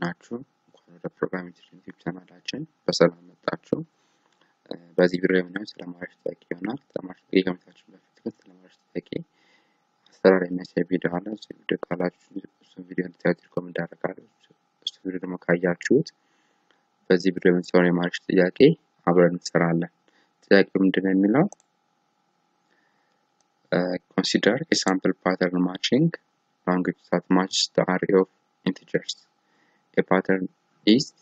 ናችሁ? እንኳን ወደ programming YouTube channel አችን በሰላም መጣችሁ። በዚህ ቪዲዮ የምናየው ስለ match ጥያቄ ይሆናል። ስለ match ጥያቄ ከማየታችሁ በፊት ግን ስለ match ጥያቄ አሰራር የሚያሳይ ቪዲዮ አለ። እሱ ቪዲዮ ካላያችሁ እሱን ቪዲዮ እንድታዩት recommend አደርጋለሁ። እሱ ቪዲዮ ደግሞ ካያችሁት በዚህ ቪዲዮ የምንሰራውን የ match ጥያቄ አብረን እንሰራለን። ጥያቄው ምንድን ነው የሚለው consider a sample pattern matching language that matches the array of integers. A pattern is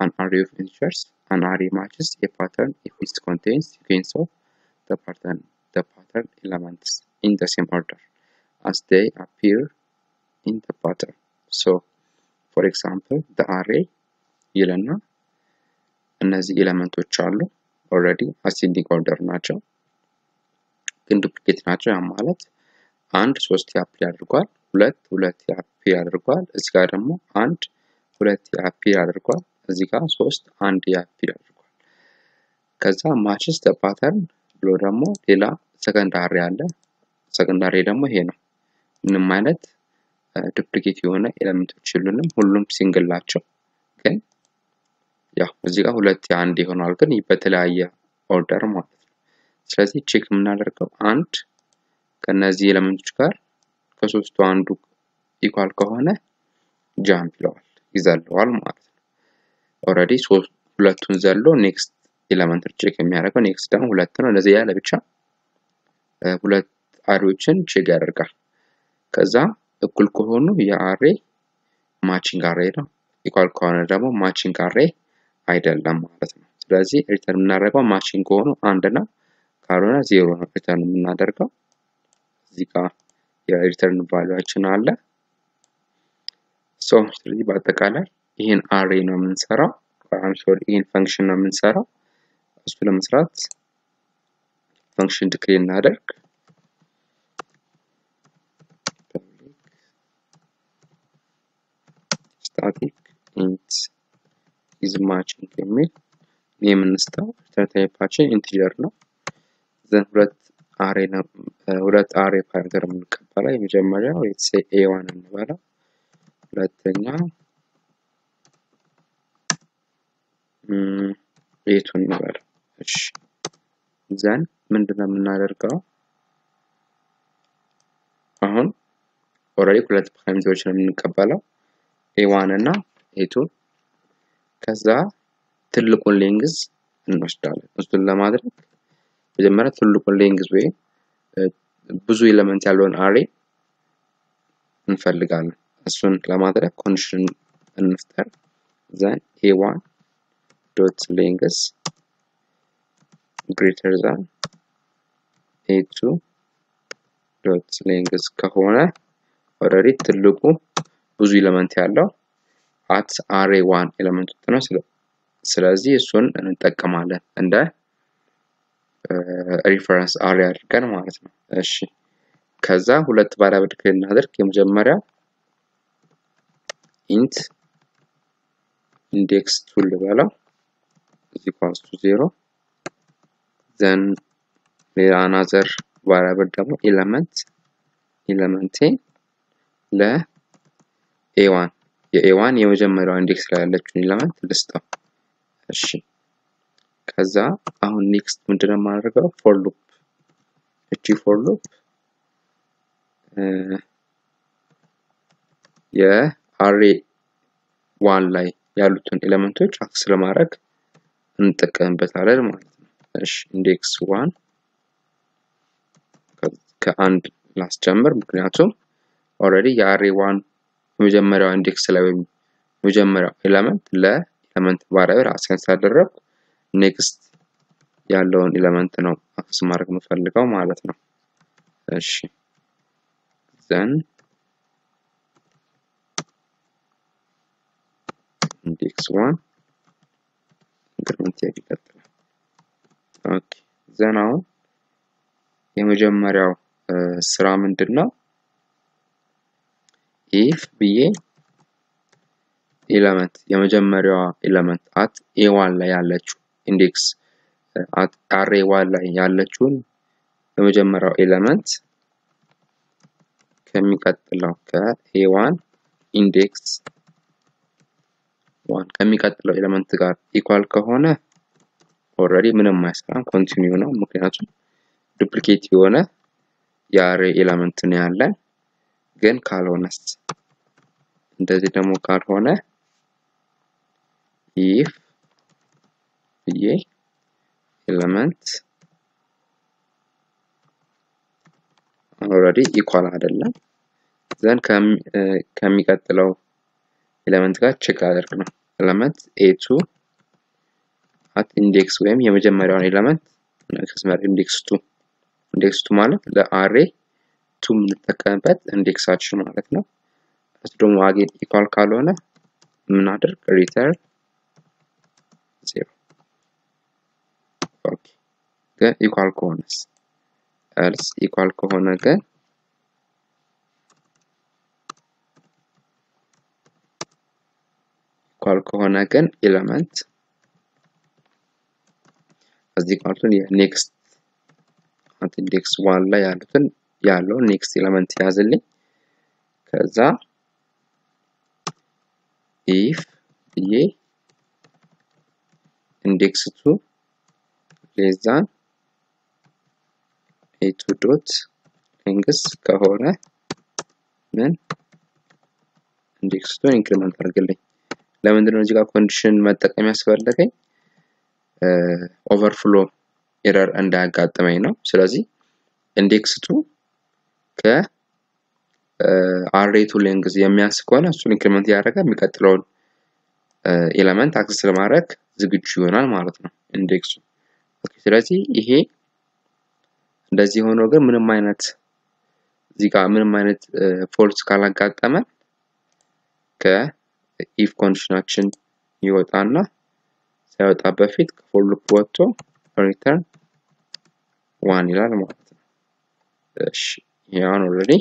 an array of integers. An array matches a pattern if it contains sequence of the pattern the pattern elements in the same order as they appear in the pattern. So, for example, the array ይልና እነዚህ ኤሌመንቶች አሉ ኦልሬዲ አሴንዲንግ ኦርደር ናቸው ግን ዱፕሊኬት ናቸው። ያ ማለት አንድ ሶስት የአፕል አድርጓል፣ ሁለት ሁለት የአፕል አድርጓል። እዚህ ጋር ደግሞ አንድ ሁለት የአፕል አድርጓል። እዚህ ጋር ሶስት አንድ የአፕል አድርጓል። ከዛ ማችስ ፓተርን ብሎ ደግሞ ሌላ ሰከንዳሪ አለ። ሰከንዳሪ ደግሞ ይሄ ነው። ምንም አይነት ዱፕሊኬት የሆነ ኤሌመንቶች የሉንም። ሁሉም ሲንግል ናቸው። ግን ያው እዚህ ጋር ሁለት የአንድ ይሆናል፣ ግን በተለያየ order ማለት ነው። ስለዚህ check የምናደርገው አንድ ከነዚህ element ኦች ጋር ከሶስቱ አንዱ equal ከሆነ jump ይለዋል ይዘለዋል ማለት ነው። already ሁለቱን ዘሎ next element check የሚያደርገው next ደግሞ ሁለት ነው። እንደዚህ ያለ ብቻ ሁለት array ዎችን check ያደርጋል። ከዛ እኩል ከሆኑ የ array matching array ነው። equal ከሆነ ደግሞ matching array አይደለም ማለት ነው። ስለዚህ return የምናደርገው matching ከሆኑ አንድ ነው። ካልሆነ ዜሮ ነው return የምናደርገው። እዚህ ጋር የ return value ያችን አለ። so ስለዚህ በአጠቃላይ ይህን array ነው የምንሰራው፣ sorry ይህን function ነው የምንሰራው። እሱ ለመስራት function declare እናደርግ። static int is matching የሚል የምንስጠው return type አችን integer ነው። then ሁለት array ሁለት array parameter የምንቀበለው። የመጀመሪያው a one እንበለው፣ ሁለተኛ two እንበለው። እሺ then ምንድነው የምናደርገው? አሁን already ሁለት parameter ኦች ነው የምንቀበለው a one እና a two። ከዛ ትልቁን length እንወስዳለን። እሱን ለማድረግ መጀመሪያ ትልቁን length ወይም ብዙ element ያለውን array እንፈልጋለን። እሱን ለማድረግ condition እንፍጠር። then a one dot length greater than a two dot length ከሆነ already ትልቁ ብዙ element ያለው at array one element ነው። ስለዚህ እሱን እንጠቀማለን እንደ reference array አድርገን ማለት ነው። እሺ ከዛ ሁለት variable declare እናደርግ። የመጀመሪያው int index two ልበለው equals to zero then ሌላ another variable ደግሞ ኤለመንት ኤለመንቴ ለኤዋን የኤዋን የመጀመሪያው index ላይ ያለችውን element ልስጠው። እሺ ከዛ አሁን next ምንድነው የማደርገው? for loop እቺ for loop የ array one ላይ ያሉትን element ኦች access ለማድረግ እንጠቀምበታለን ማለት ነው። እሺ index one ከአንድ ላስጀምር፣ ምክንያቱም already የ array one የመጀመሪያው index ላይ ወይም የመጀመሪያው element ለ element variable assign ስላደረግኩ next ያለውን element ነው access ማድረግ የምፈልገው ማለት ነው። እሺ ዘን ኢንዴክስ ዋን ኢንክሪመንት ይቀጥላል። ኦኬ ዘን አሁን የመጀመሪያው ስራ ምንድን ነው? ኢፍ ብዬ ኤሌመንት የመጀመሪያዋ ኤሌመንት አት ኤ ዋን ላይ ያለችው ኢንዴክስ array one ላይ ያለችውን የመጀመሪያው element ከሚቀጥለው ከ a one index one ከሚቀጥለው element ጋር equal ከሆነ already ምንም አይሰራም፣ continue ነው። ምክንያቱም duplicate የሆነ የ array element ነው ያለን። ግን ካልሆነስ እንደዚህ ደግሞ ካልሆነ if ብዬ element already equal አይደለም then ከሚቀጥለው element ጋር check አደርግ ነው። element a two at index ወይም የመጀመሪያውን element ከስመር index two index two ማለት ለ array two የምንጠቀምበት index ኣችን ማለት ነው። እሱ ደግሞ again equal ካልሆነ የምናደርግ return zero። okay ግን equal ከሆነስ else equal ከሆነ ግን equal ከሆነ ግን element እዚህ ቃሉን የ next index one ላይ ያሉትን ያለው next element ያዝልኝ። ከዛ if ብዬ index two less than a two dot length ከሆነ ምን index two ን increment አድርግልኝ። ለምንድን ነው እዚህ ጋር condition መጠቀም ያስፈለገኝ? overflow error እንዳያጋጥመኝ ነው። ስለዚህ index two ከ array two length የሚያንስ ከሆነ እሱን increment እያደረገ የሚቀጥለውን element access ለማድረግ ዝግጁ ይሆናል ማለት ነው index ኡ። ስለዚህ ይሄ እንደዚህ ሆኖ ግን ምንም አይነት እዚህ ጋር ምንም አይነት false ካላጋጠመን ከ if condition ኣችን ይወጣና ሳይወጣ በፊት ከ for loop ወጥቶ return one ይላል ማለት ነው። እሺ ይሄውን already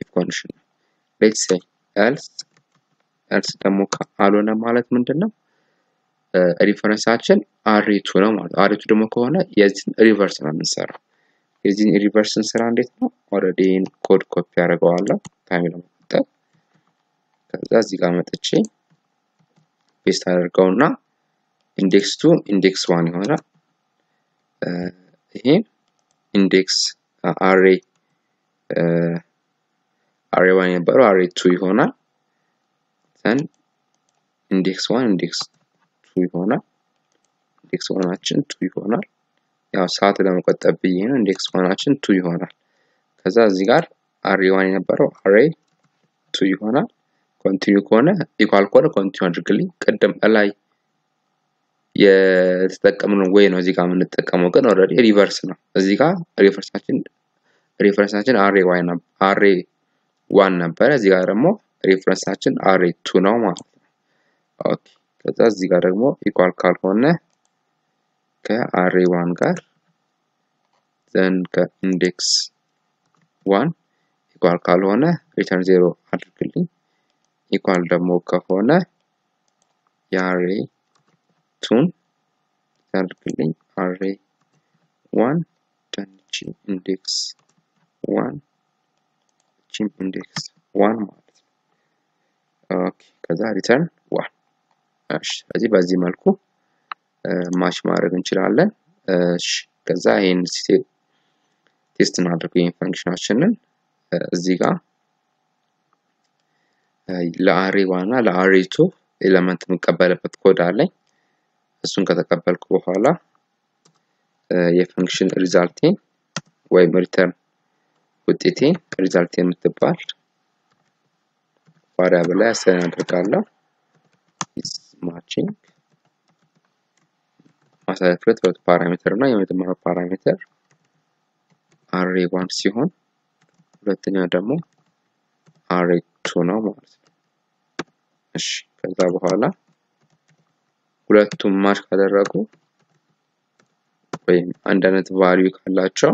if condition ነው። let's say else else ደግሞ አልሆነ ማለት ምንድን ነው? reference ኣችን array two ነው ማለት array two ደግሞ ከሆነ የዚህን reverse ነው የምንሰራው። የዚህን reverse ስራ እንዴት ነው? already code copy ያደርገዋለሁ time ለመቆጠብ። ከዛ እዚህ ጋር መጥቼ paste አደርገውና index two index one ይሆናል። ይሄ index array array one የነበረው array two ይሆናል። then index one index two ይሆናል። index one ኣችን two ይሆናል። ያው ሰዓት ለመቆጠብ ብዬ ነው። index one ኣችን two ይሆናል። ከዛ እዚህ ጋር array one የነበረው array two ይሆናል። continue ከሆነ equal ከሆነ continue አድርግልኝ። ቅድም ላይ የተጠቀምነው ወይ ነው እዚህ ጋር የምንጠቀመው ግን already reverse ነው። እዚህ ጋር reverse ኣችን reference ኣችን array ዋይ array one ነበረ። እዚህ ጋር ደግሞ reference ኣችን array two ነው ማለት ነው። okay ከዛ እዚህ ጋር ደግሞ ኢኳል ካልሆነ ከአሬ ዋን ጋር ዘን ከኢንዴክስ ዋን ኢኳል ካልሆነ ሪተርን ዜሮ አድርግልኝ። ኢኳል ደግሞ ከሆነ የአሬ ቱን አድርግልኝ አሬ ዋን ደንቺ ኢንዴክስ ዋን ቺም ኢንዴክስ one ማለት ነው። ከዛ return one። ስለዚህ በዚህ መልኩ match ማድረግ እንችላለን። እሺ ከዛ ይሄን test እናድርግ ይሄን function ኣችንን እዚህ ጋር ለ array one ና ለ array two element የምቀበልበት ኮድ አለኝ። እሱን ከተቀበልኩ በኋላ የ function result ኤን ወይም return ውጤቴን result የምትባል variable ላይ assign አደርጋለሁ። matching ማሳለፍለት ሁለት parameter እና የመጀመሪያው parameter array one ሲሆን ሁለተኛው ደግሞ array two ነው ማለት ነው። እሺ ከዛ በኋላ ሁለቱም match ካደረጉ ወይም አንድ አይነት value ካላቸው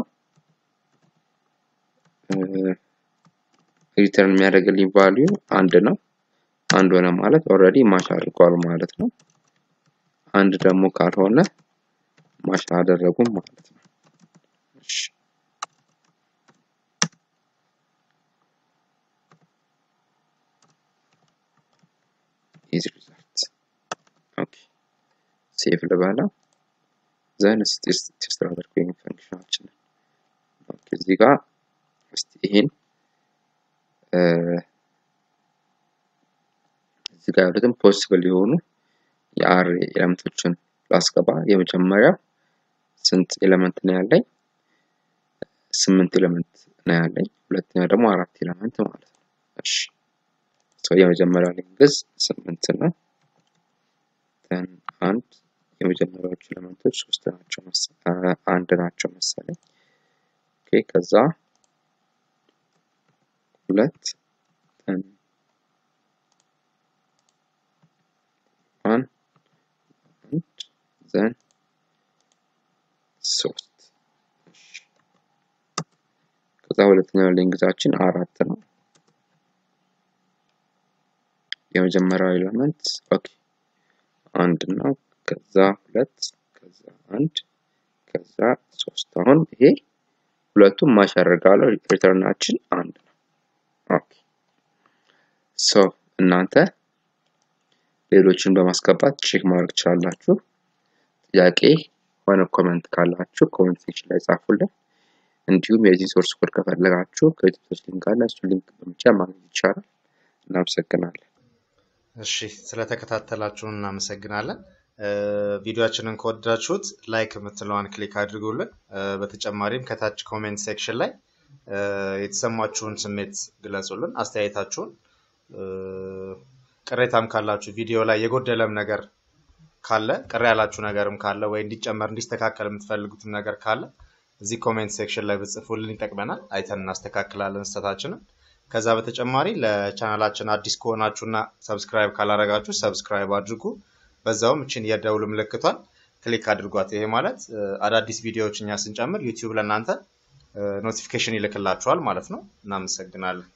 return የሚያደርግልኝ value አንድ ነው። አንድ ሆነ ማለት already match አድርጓል ማለት ነው። አንድ ደግሞ ካልሆነ match አላደረጉም ማለት ነው። እሺ is result save ልበላ then test አድርገኝ function ኣችንን እዚህ ጋር እስቲ ይሄን እዚህ ጋር ያሉትን possible የሆኑ የ array element ኦችን ላስገባ። የመጀመሪያው ስንት element ነው ያለኝ? ስምንት element ነው ያለኝ። ሁለተኛ ደግሞ አራት ኤሌመንት ማለት ነው። እሺ የመጀመሪያው length ስምንት ነው። then አንድ የመጀመሪያዎቹ element ኦች ሶስት ናቸው አንድ ናቸው መሰለኝ። okay ከዛ ሁለት then አንድ then ሶስት ከዛ ሁለተኛው length ኣችን አራት ነው። የመጀመሪያው element okay አንድ ነው። ከዛ ሁለት ከዛ አንድ ከዛ ሶስት። አሁን ይሄ ሁለቱም match ያደርጋሉ። return ኣችን አንድ ነው። okay so እናንተ ሌሎችን በማስገባት check ማድረግ ትችላላችሁ። ጥያቄ ሆነ comment ካላችሁ comment section ላይ ጻፉልን። እንዲሁም የዚህ source code ከፈለጋችሁ ከዩቲዩብ link አለ። እሱ link በመጫን ማግኘት ይቻላል። እናመሰግናለን። እሺ ስለተከታተላችሁን እናመሰግናለን። ቪዲዮአችንን ከወደዳችሁት like የምትለዋን click አድርጉልን። በተጨማሪም ከታች comment section ላይ የተሰማችሁን ስሜት ግለጹልን፣ አስተያየታችሁን። ቅሬታም ካላችሁ ቪዲዮ ላይ የጎደለም ነገር ካለ ቅር ያላችሁ ነገርም ካለ ወይ እንዲጨመር እንዲስተካከል የምትፈልጉትም ነገር ካለ እዚህ comment section ላይ ብጽፉልን ይጠቅመናል። አይተን እናስተካክላለን ስህተታችንን። ከዛ በተጨማሪ ለቻናላችን አዲስ ከሆናችሁና subscribe ካላረጋችሁ subscribe አድርጉ። በዛውም እችን የደውል ምልክቷን click አድርጓት። ይሄ ማለት አዳዲስ ቪዲዮዎች እኛ ስንጨምር ዩቲዩብ ለእናንተ notification ይልክላችኋል ማለት ነው። እናመሰግናለን።